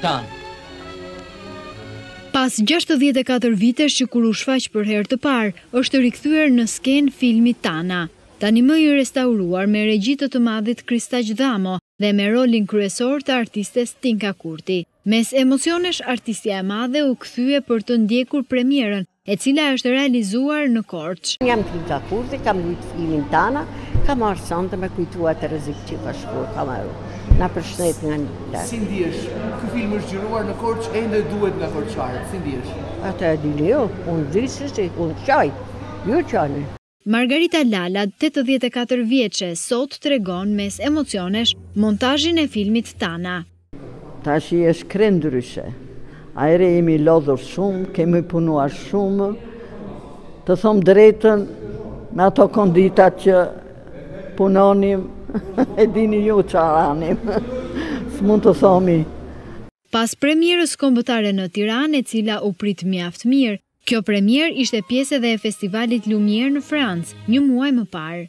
Tana. Pas 64 vitesh që kur u shfaq për herë të parë, është rikthyer në skenë filmi Tana. Tani më i restauruar me regji të të madhit Kristaq Dhamo dhe me rolin kryesor të artistes Tinka Kurti. Mes emocionesh artistja e madhe u kthye për të ndjekur premierën e cila është realizuar në Korçë. Jam Tinka Kurti, kam lujt filmin Tana, kam ardh sonte me kujtua të rëzik që ka shkuar, kam ardh, na përshëndet nga një të. Si ndihesh, ky film është xhiruar në Korçë, ende duhet nga Korçarët, si ndihesh? Ata e dini ju, unë di si, unë qaj, ju qani. Margarita Lala, tetëdhjetë e katër vjeçe, sot tregon mes emocionesh montazhin e filmit Tana. Tashi është krejt ndryshe. Ahere jemi lodhur shumë, kemi punuar shumë. Të thom drejtën, me ato konditat që punonim, e dini ju ça ranim, s'mund të thomi. Pas premierës kombëtare në Tiranë, e cila u prit mjaft mirë, Kjo premierë ishte pjesë edhe e Festivalit Lumiere në Francë, një muaj më parë.